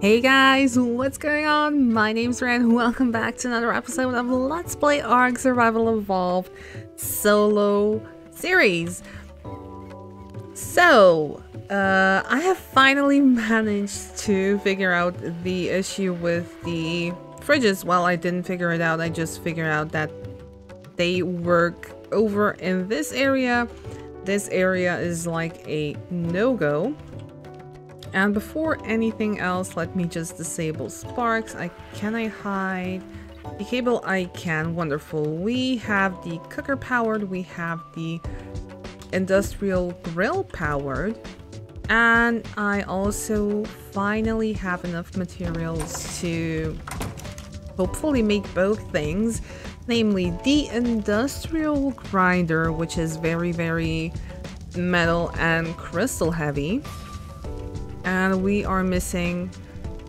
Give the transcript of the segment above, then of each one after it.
Hey guys, what's going on? My name's Ren. Welcome back to another episode of Let's Play Ark Survival Evolved solo series. So, uh, I have finally managed to figure out the issue with the fridges. Well, I didn't figure it out. I just figured out that they work over in this area. This area is like a no-go. And before anything else, let me just disable sparks. I Can I hide? The cable I can. Wonderful. We have the cooker powered. We have the industrial grill powered. And I also finally have enough materials to hopefully make both things. Namely, the industrial grinder, which is very, very metal and crystal heavy and we are missing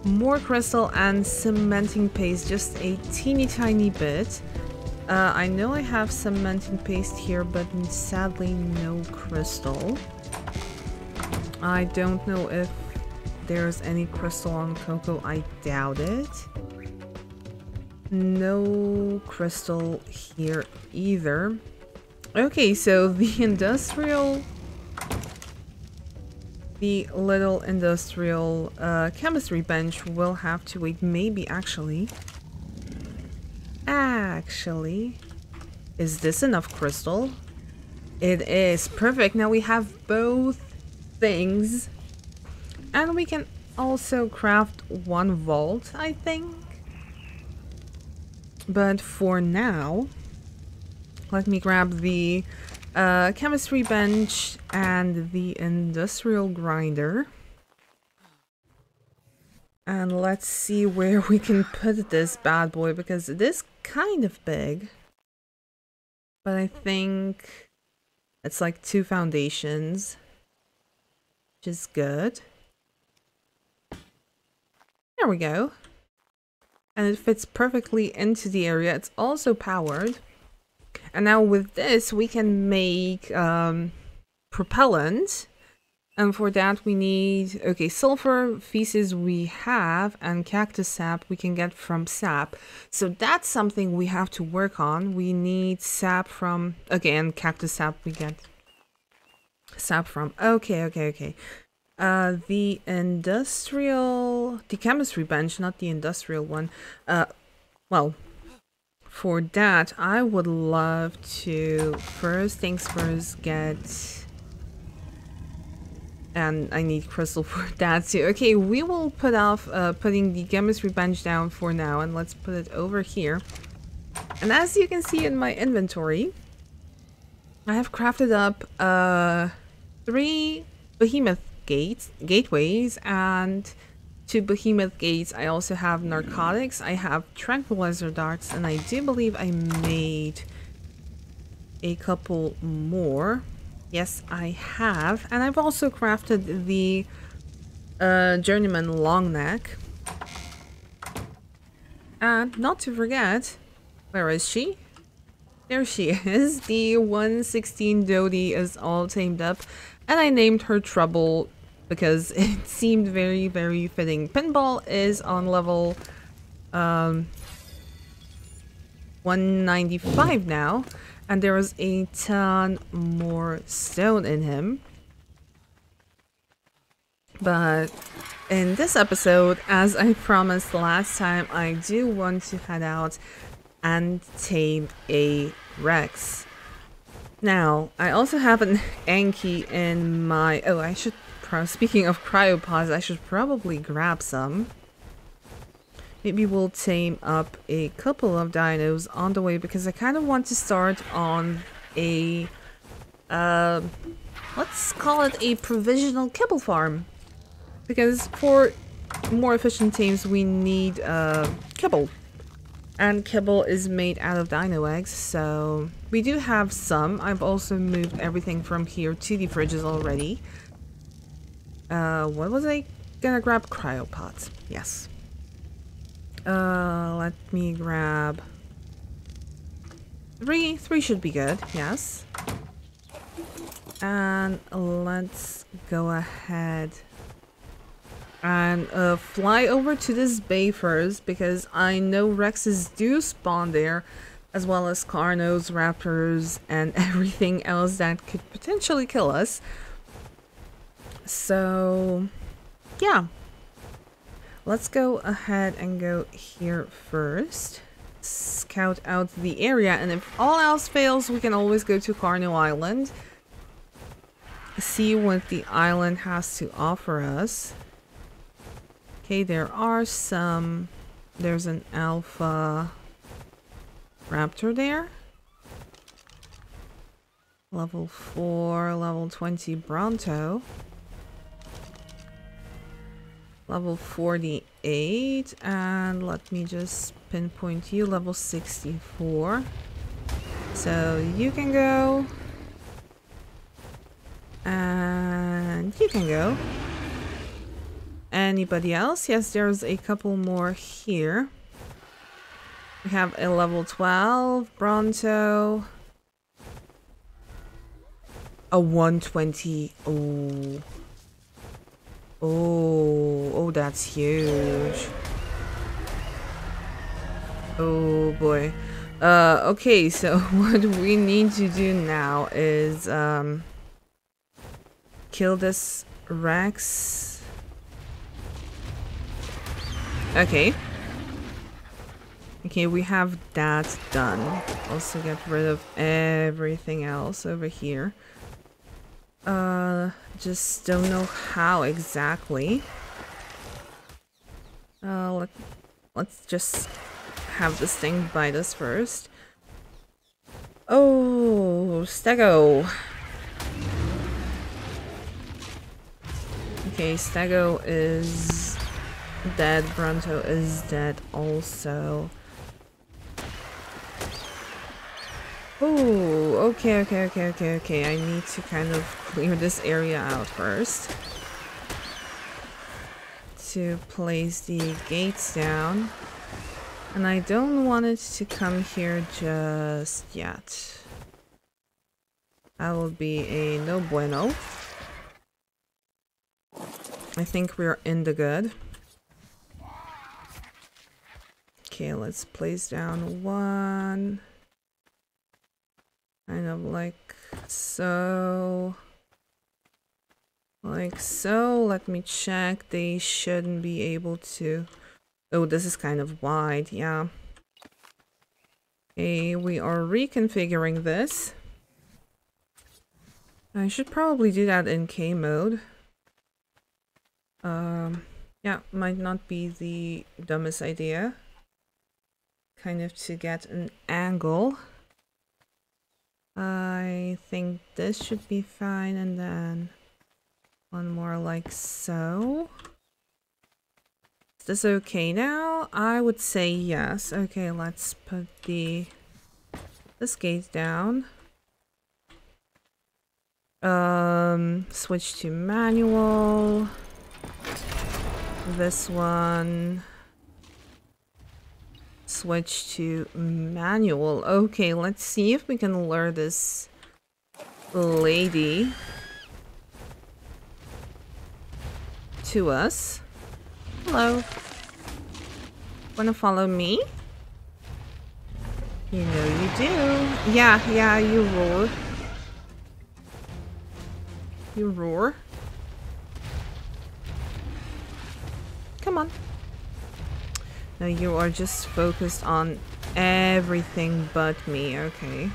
more crystal and cementing paste, just a teeny tiny bit. Uh, I know I have cementing paste here, but sadly no crystal. I don't know if there's any crystal on Coco, I doubt it. No crystal here either. Okay, so the industrial the little industrial uh, chemistry bench will have to wait. Maybe actually. Actually. Is this enough crystal? It is. Perfect. Now we have both things. And we can also craft one vault, I think. But for now, let me grab the uh, chemistry bench and the industrial grinder. And let's see where we can put this bad boy because it is kind of big. But I think it's like two foundations, which is good. There we go. And it fits perfectly into the area. It's also powered. And now with this, we can make um, propellant. And for that we need, okay, sulfur feces we have and cactus sap we can get from sap. So that's something we have to work on. We need sap from, again, cactus sap we get sap from. Okay, okay, okay. Uh, the industrial, the chemistry bench, not the industrial one. Uh, well, for that, I would love to first things first get and I need crystal for that too. Okay, we will put off uh, putting the chemistry bench down for now and let's put it over here. And as you can see in my inventory, I have crafted up uh, three behemoth gates, gateways and to Behemoth Gates, I also have narcotics, I have tranquilizer darts, and I do believe I made a couple more. Yes, I have. And I've also crafted the uh, Journeyman long neck. And not to forget, where is she? There she is. The 116 Dodie is all tamed up. And I named her Trouble because it seemed very, very fitting. Pinball is on level um, 195 now, and there was a ton more stone in him. But in this episode, as I promised last time, I do want to head out and tame a Rex. Now, I also have an Anky in my... Oh, I should Speaking of cryopods, I should probably grab some. Maybe we'll tame up a couple of dinos on the way because I kind of want to start on a, uh, let's call it a provisional kibble farm. Because for more efficient tames, we need uh, kibble. And kibble is made out of dino eggs, so we do have some. I've also moved everything from here to the fridges already. Uh, what was I gonna grab? Cryopods. Yes. Uh, let me grab... Three. Three should be good. Yes. And let's go ahead and uh, fly over to this bay first because I know Rexes do spawn there as well as Carnos, Raptors, and everything else that could potentially kill us. So, yeah. Let's go ahead and go here first. Scout out the area, and if all else fails, we can always go to Carno Island. See what the island has to offer us. Okay, there are some... There's an alpha raptor there. Level 4, level 20 Bronto. Level 48, and let me just pinpoint you, level 64. So you can go. And you can go. Anybody else? Yes, there's a couple more here. We have a level 12 Bronto. A 120. Oh. Oh, oh, that's huge. Oh boy. Uh, okay, so what we need to do now is, um, kill this Rex. Okay. Okay, we have that done. Also get rid of everything else over here. Uh, just don't know how exactly. Uh, let, let's just have this thing bite us first. Oh, Stego. Okay, Stego is dead. Bronto is dead also. Oh, okay, okay, okay, okay, okay. I need to kind of clear this area out first. To place the gates down. And I don't want it to come here just yet. That will be a no bueno. I think we're in the good. Okay, let's place down one kind of like so like so. Let me check. They shouldn't be able to. Oh this is kind of wide. Yeah. Okay we are reconfiguring this. I should probably do that in K mode. Um yeah might not be the dumbest idea. Kind of to get an angle I think this should be fine and then one more like so. Is this okay now? I would say yes. Okay, let's put the this gate down. Um, switch to manual. This one switch to manual. Okay, let's see if we can lure this lady to us. Hello. Wanna follow me? You know you do. Yeah, yeah, you roar. You roar. Come on. No, you are just focused on everything but me. Okay.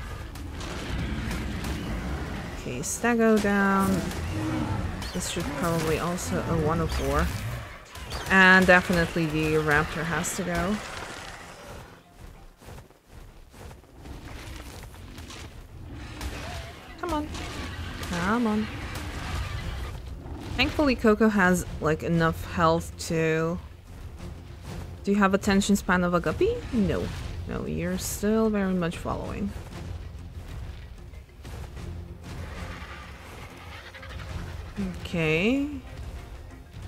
Okay, Stego down. This should probably also a 104. And definitely the Raptor has to go. Come on. Come on. Thankfully Coco has like enough health to do you have attention span of a guppy? No. No, you're still very much following. Okay.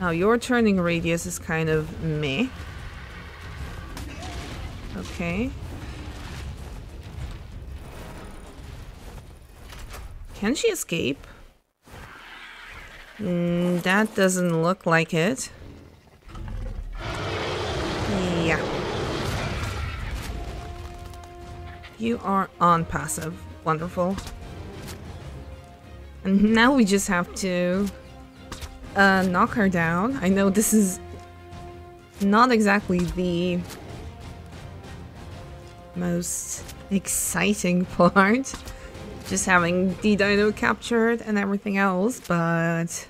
Now your turning radius is kind of meh. Okay. Can she escape? Mm, that doesn't look like it. You are on passive. Wonderful. And now we just have to uh, knock her down. I know this is not exactly the most exciting part. Just having the dino captured and everything else, but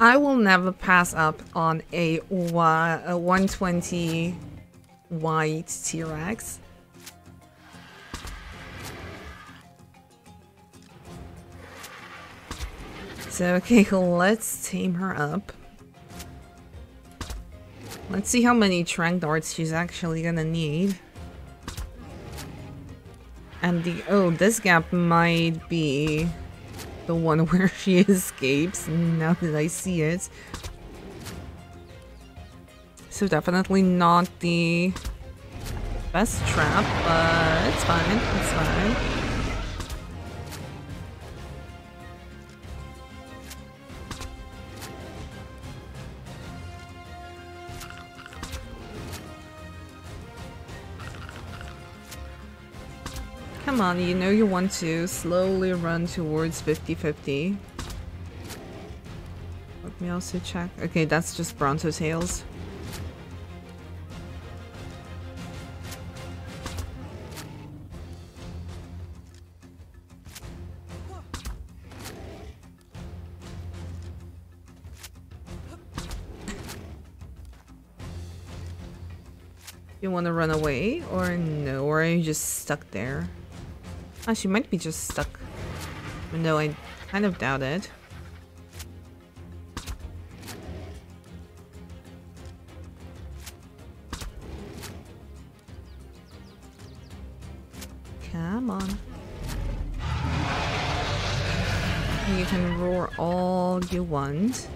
I will never pass up on a, a 120 white T-Rex. So, okay, let's tame her up. Let's see how many tranq darts she's actually gonna need. And the- oh, this gap might be the one where she escapes, now that I see it. So definitely not the best trap, but it's fine, it's fine. Come on, you know you want to slowly run towards 50-50. Let me also check. Okay, that's just Brontosaurus. You want to run away or no? Or are you just stuck there? Oh, she might be just stuck. Even though I kind of doubt it. Come on. You can roar all you want.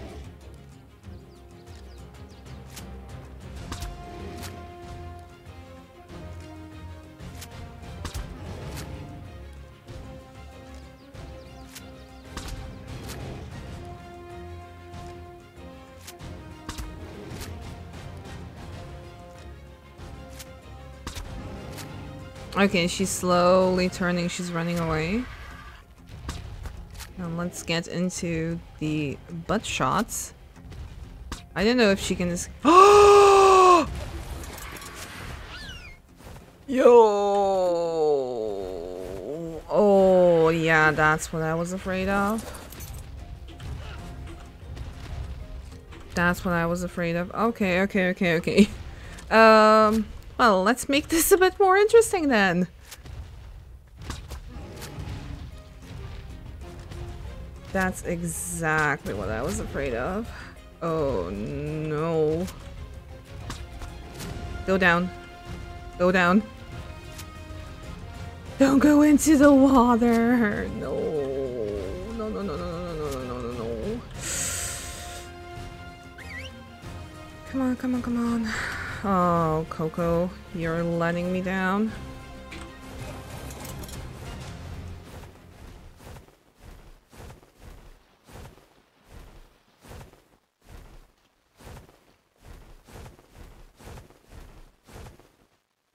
Okay, she's slowly turning. She's running away. Now let's get into the butt shots. I don't know if she can just- Yo! Oh, yeah, that's what I was afraid of. That's what I was afraid of. Okay, okay, okay, okay. Um... Well, let's make this a bit more interesting then. That's exactly what I was afraid of. Oh no. Go down. Go down. Don't go into the water. No. No, no, no, no, no, no, no, no, no, no. Come on, come on, come on. Oh, Coco, you're letting me down.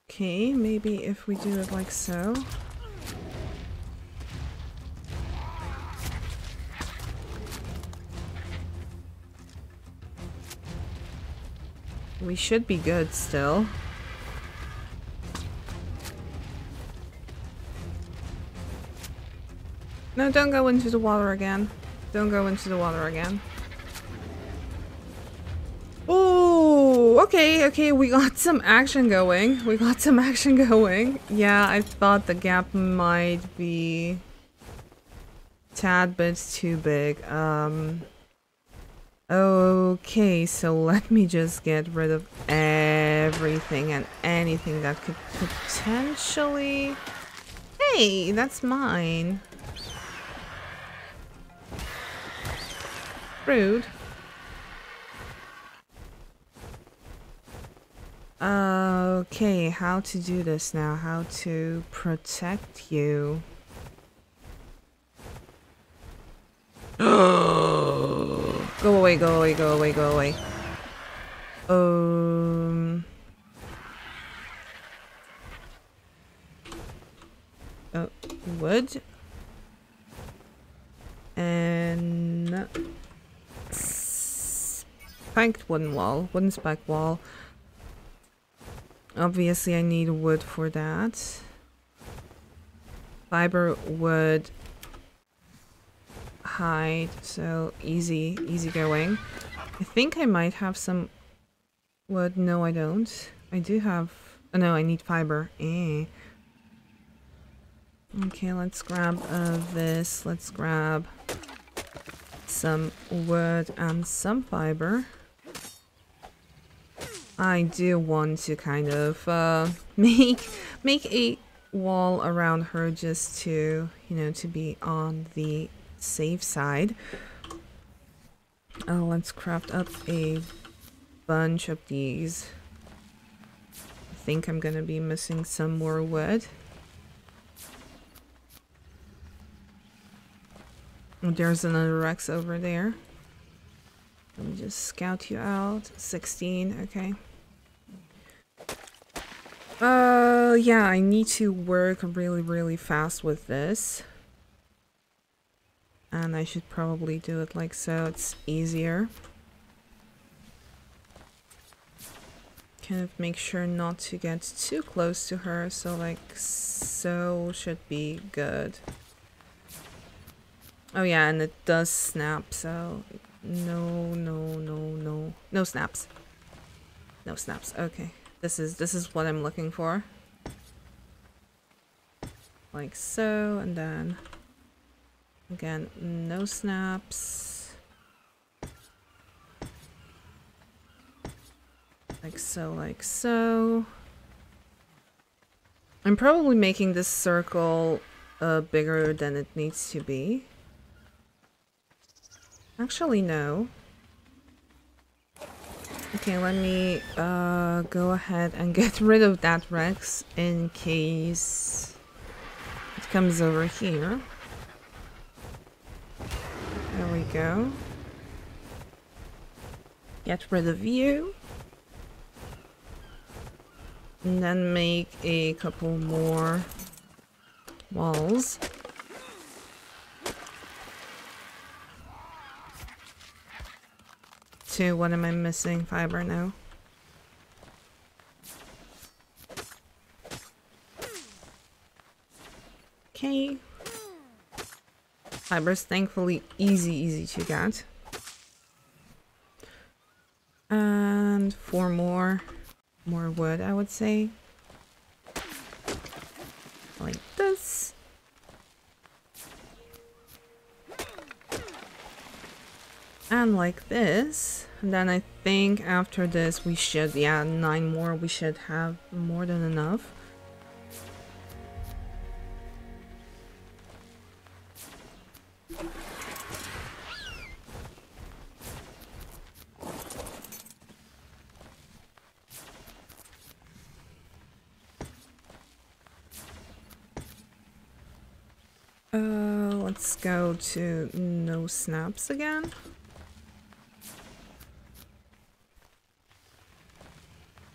Okay, maybe if we do it like so. We should be good still. No, don't go into the water again. Don't go into the water again. Oh, okay, okay, we got some action going. We got some action going. Yeah, I thought the gap might be tad bit too big. Um, Okay, so let me just get rid of everything and anything that could potentially... Hey, that's mine. Rude. Okay, how to do this now? How to protect you? away, go away, go away, go away. Um... Oh, wood. And... Spiked wooden wall. Wooden spiked wall. Obviously I need wood for that. Fiber, wood, hide, so easy, easy going. I think I might have some wood. No, I don't. I do have... Oh no, I need fiber. Eh. Okay, let's grab uh, this. Let's grab some wood and some fiber. I do want to kind of uh, make make a wall around her just to, you know, to be on the safe side. Oh, let's craft up a bunch of these. I think I'm gonna be missing some more wood. Oh, there's another Rex over there. Let me just scout you out. 16, okay. Uh, yeah, I need to work really, really fast with this. And I should probably do it like so, it's easier. Kind of make sure not to get too close to her, so like so should be good. Oh yeah, and it does snap, so no, no, no, no, no snaps. No snaps. Okay, this is this is what I'm looking for. Like so, and then again, no snaps. Like so, like so. I'm probably making this circle uh, bigger than it needs to be. Actually, no. Okay, let me uh, go ahead and get rid of that Rex in case it comes over here. We go. Get rid of you. And then make a couple more walls. Two, what am I missing? Fiber now. Okay. Fiber's thankfully easy, easy to get. And four more. More wood, I would say. Like this. And like this. And then I think after this we should, yeah, nine more, we should have more than enough. Uh, let's go to no snaps again.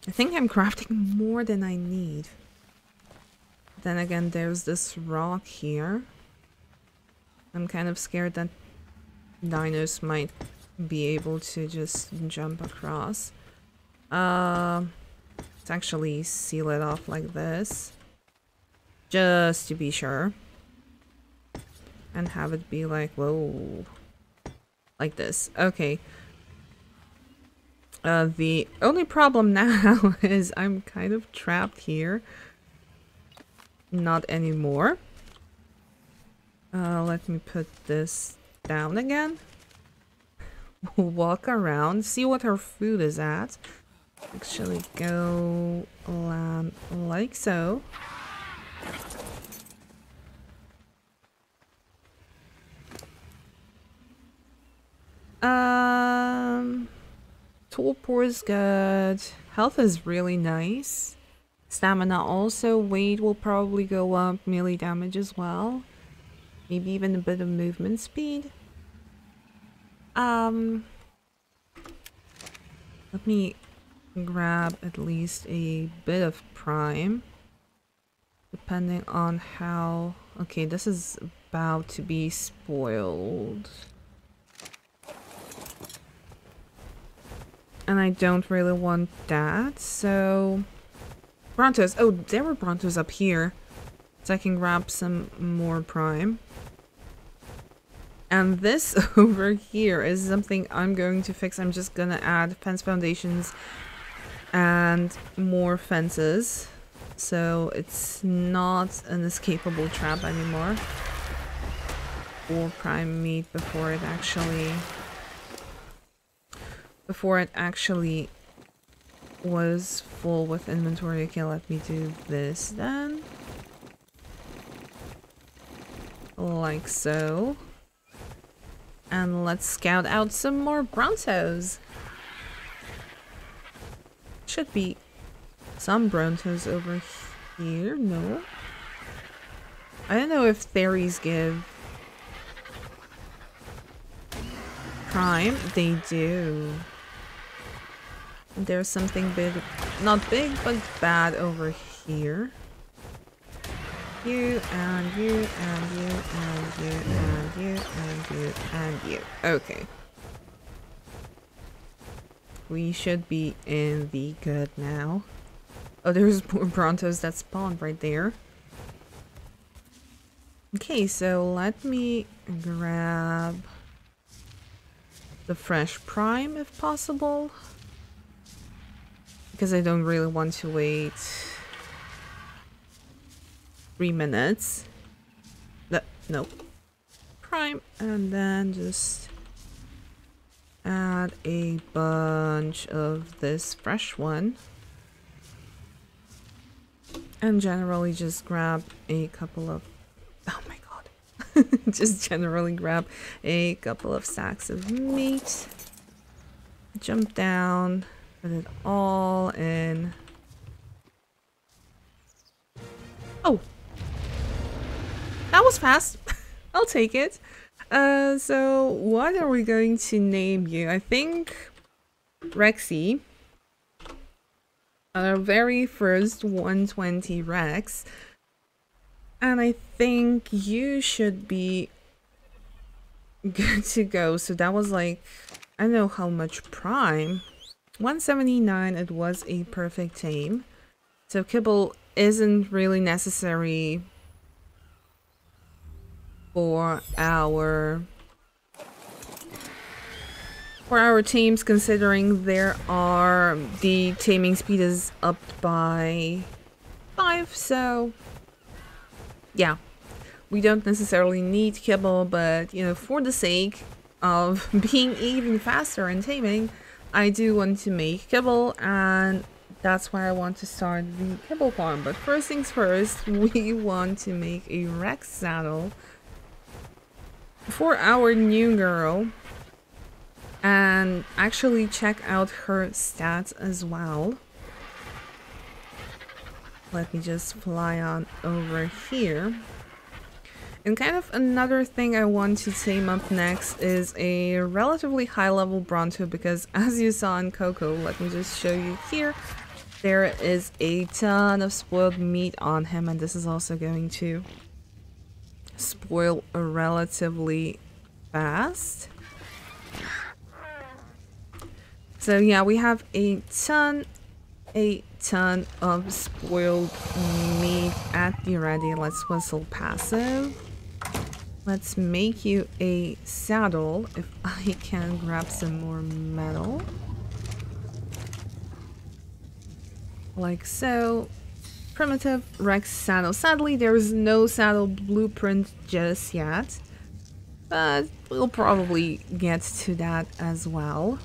I think I'm crafting more than I need. Then again, there's this rock here. I'm kind of scared that dinos might be able to just jump across. Uh, let's actually seal it off like this. Just to be sure and have it be like, whoa, like this. Okay. Uh, the only problem now is I'm kind of trapped here. Not anymore. Uh, let me put this down again. Walk around, see what her food is at. Actually go land like so. Um, torpor is good. Health is really nice. Stamina also. Weight will probably go up. Melee damage as well. Maybe even a bit of movement speed. Um, let me grab at least a bit of prime. Depending on how Okay, this is about to be spoiled. And I don't really want that, so... Brontos. Oh, there were Brontos up here. So I can grab some more Prime. And this over here is something I'm going to fix. I'm just gonna add fence foundations and more fences. So it's not an escapable trap anymore. Or prime meat before it actually... Before it actually was full with inventory. Okay, let me do this then. Like so. And let's scout out some more Brontos. Should be some Brontos over here. No. I don't know if fairies give prime. They do. There's something big, not big, but bad over here you, and you, and you, and you, and you, and you, and you. Okay. We should be in the good now. Oh, there's more Brontos that spawned right there. Okay, so let me grab the fresh prime if possible. Because I don't really want to wait three minutes. No, nope. Prime. And then just add a bunch of this fresh one. And generally just grab a couple of... Oh my god. just generally grab a couple of sacks of meat. Jump down. Put it all in. Oh, that was fast. I'll take it. Uh, so what are we going to name you? I think Rexy. Our very first 120 Rex. And I think you should be good to go. So that was like, I don't know how much prime. 179, it was a perfect tame. So kibble isn't really necessary for our for our tames considering there are the taming speed is up by five so yeah we don't necessarily need kibble but you know for the sake of being even faster in taming I do want to make kibble and that's why I want to start the kibble farm but first things first we want to make a Rex saddle for our new girl and actually check out her stats as well. Let me just fly on over here. And kind of another thing I want to tame up next is a relatively high level Bronto because as you saw in Coco, let me just show you here, there is a ton of spoiled meat on him and this is also going to spoil relatively fast. So yeah, we have a ton, a ton of spoiled meat at the ready. Let's whistle passive. Let's make you a saddle if I can grab some more metal. Like so primitive Rex saddle. Sadly, there's no saddle blueprint just yet, but we'll probably get to that as well.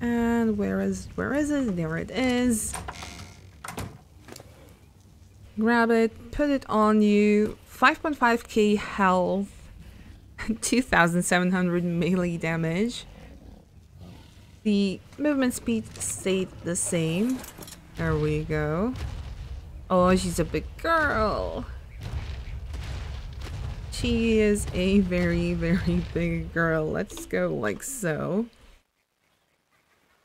And where is where is it? There it is. Grab it, put it on you. 5.5k health, 2700 melee damage. The movement speed stayed the same. There we go. Oh, she's a big girl. She is a very, very big girl. Let's go like so.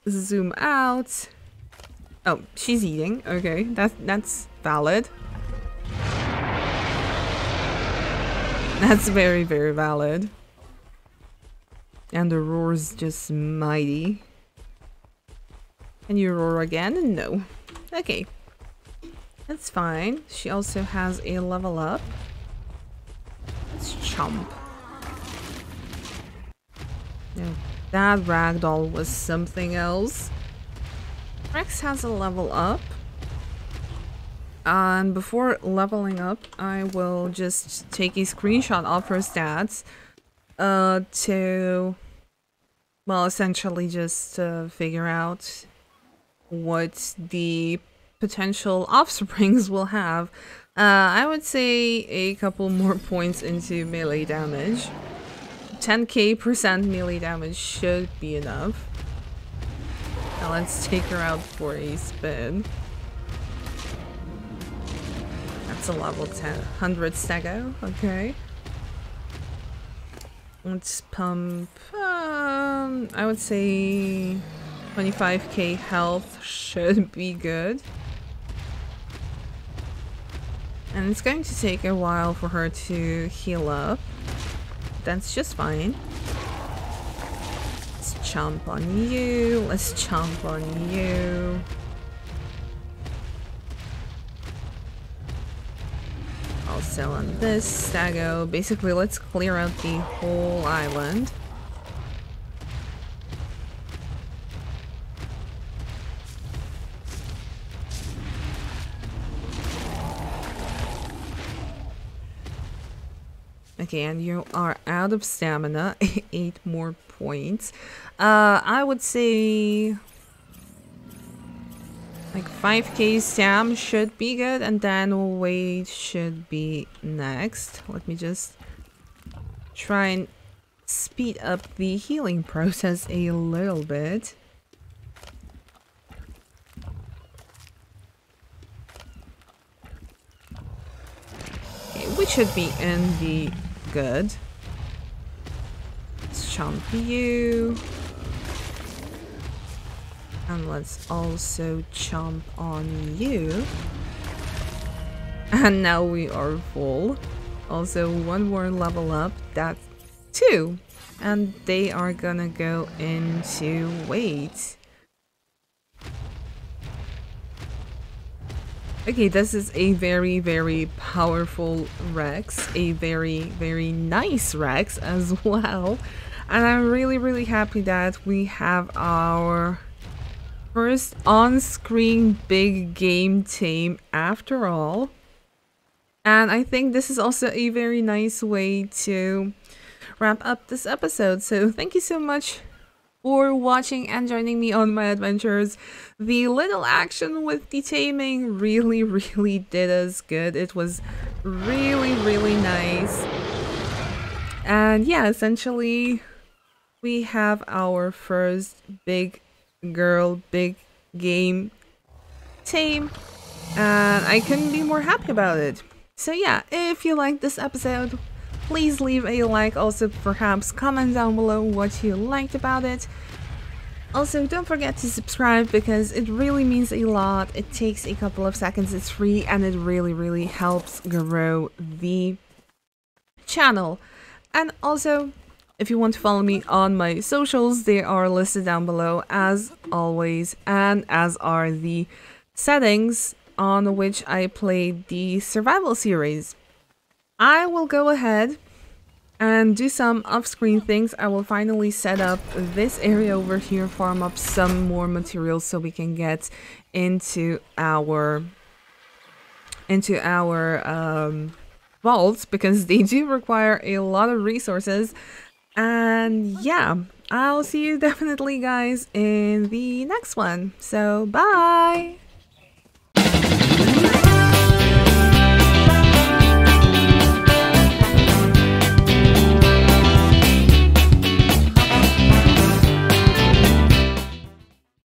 Zoom out. Oh, she's eating. Okay, that's that's valid. That's very, very valid. And the roar's just mighty. Can you roar again? No. Okay. That's fine. She also has a level up. Let's chomp. No, that ragdoll was something else. Rex has a level up. And before leveling up, I will just take a screenshot of her stats uh, to, well, essentially just uh, figure out what the potential offsprings will have. Uh, I would say a couple more points into melee damage. 10k percent melee damage should be enough. Now let's take her out for a spin. That's a level 10. 100 stego, okay. Let's pump, um, I would say 25k health should be good. And it's going to take a while for her to heal up. That's just fine. Let's chomp on you. Let's chomp on you. Also on this Stego. Basically, let's clear out the whole island. Okay, and you are out of stamina. Eight more points. Uh, I would say... Like 5k Sam should be good, and then weight should be next. Let me just try and speed up the healing process a little bit. Okay, we should be in the good. Let's you. And let's also chomp on you. And now we are full. Also, one more level up. That's two. And they are gonna go into weight. Okay, this is a very, very powerful Rex. A very, very nice Rex as well. And I'm really, really happy that we have our first on-screen big game tame after all. And I think this is also a very nice way to wrap up this episode. So thank you so much for watching and joining me on my adventures. The little action with the taming really, really did us good. It was really, really nice. And yeah, essentially, we have our first big girl, big game tame. And I couldn't be more happy about it. So yeah, if you liked this episode, please leave a like. Also, perhaps comment down below what you liked about it. Also, don't forget to subscribe because it really means a lot. It takes a couple of seconds, it's free, and it really, really helps grow the channel. And also, if you want to follow me on my socials, they are listed down below as always, and as are the settings on which I played the survival series. I will go ahead and do some off-screen things. I will finally set up this area over here, farm up some more materials so we can get into our into our um, vaults because they do require a lot of resources. And yeah, I'll see you definitely guys in the next one. So bye!